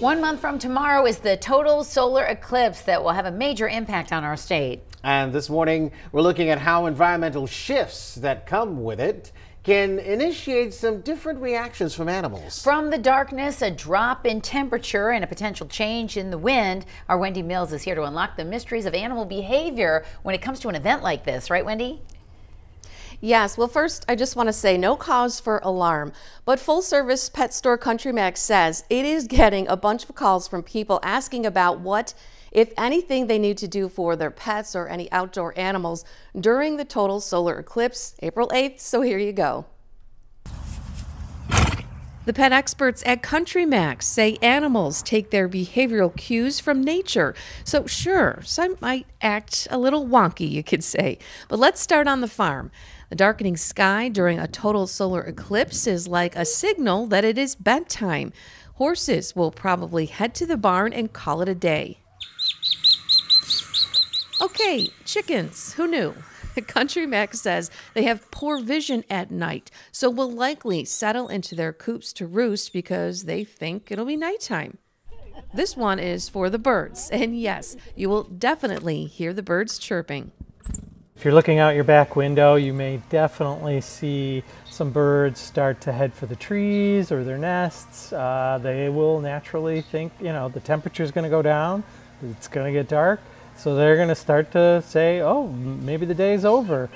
One month from tomorrow is the total solar eclipse that will have a major impact on our state. And this morning, we're looking at how environmental shifts that come with it can initiate some different reactions from animals. From the darkness, a drop in temperature, and a potential change in the wind, our Wendy Mills is here to unlock the mysteries of animal behavior when it comes to an event like this, right, Wendy? Yes, well, first, I just want to say no cause for alarm. But full service pet store Country Max says it is getting a bunch of calls from people asking about what, if anything, they need to do for their pets or any outdoor animals during the total solar eclipse, April 8th. So here you go. The pet experts at Country Max say animals take their behavioral cues from nature. So, sure, some might act a little wonky, you could say. But let's start on the farm. The darkening sky during a total solar eclipse is like a signal that it is bedtime. Horses will probably head to the barn and call it a day. Okay, chickens, who knew? Country Max says they have poor vision at night, so will likely settle into their coops to roost because they think it'll be nighttime. This one is for the birds, and yes, you will definitely hear the birds chirping. If you're looking out your back window, you may definitely see some birds start to head for the trees or their nests. Uh, they will naturally think, you know, the temperature is going to go down, it's going to get dark, so they're going to start to say, oh, maybe the day's over.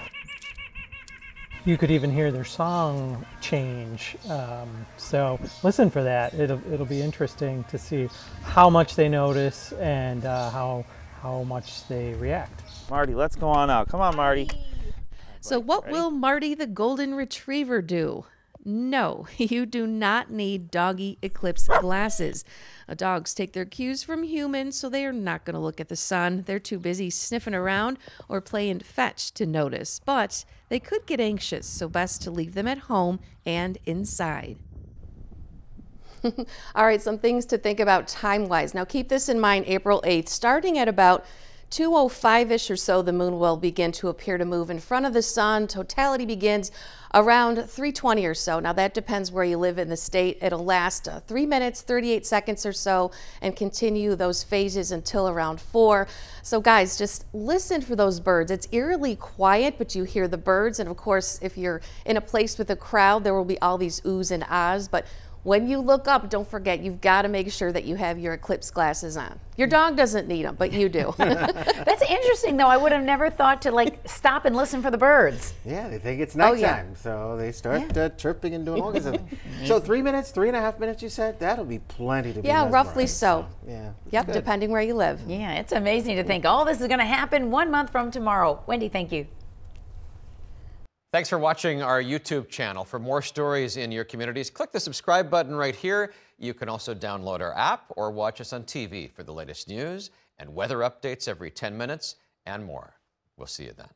You could even hear their song change. Um, so listen for that. It'll, it'll be interesting to see how much they notice and uh, how, how much they react. Marty, let's go on out. Come on, Marty. So, what Ready? will Marty the Golden Retriever do? No, you do not need doggy eclipse glasses. Uh, dogs take their cues from humans, so they are not going to look at the sun. They're too busy sniffing around or playing fetch to notice. But they could get anxious, so best to leave them at home and inside. All right, some things to think about time wise. Now, keep this in mind April 8th, starting at about 205-ish or so, the moon will begin to appear to move in front of the sun. Totality begins around 320 or so. Now that depends where you live in the state. It'll last uh, 3 minutes, 38 seconds or so and continue those phases until around 4. So guys, just listen for those birds. It's eerily quiet, but you hear the birds. And of course, if you're in a place with a crowd, there will be all these oohs and ahs. But when you look up, don't forget, you've got to make sure that you have your eclipse glasses on. Your dog doesn't need them, but you do. That's interesting, though. I would have never thought to like stop and listen for the birds. Yeah, they think it's Oh, nighttime, yeah. so they start Yeah. uh, chirping and doing all kinds of things. So three minutes, three and a half minutes, you said? That'll be plenty to be Yeah, roughly mesmerized, so. Yeah. yep, good. depending where you live. Yeah, it's amazing to think all this is going to happen one month from tomorrow. Wendy, thank you. Thanks for watching our YouTube channel. For more stories in your communities, click the subscribe button right here. You can also download our app or watch us on TV for the latest news and weather updates every 10 minutes and more. We'll see you then.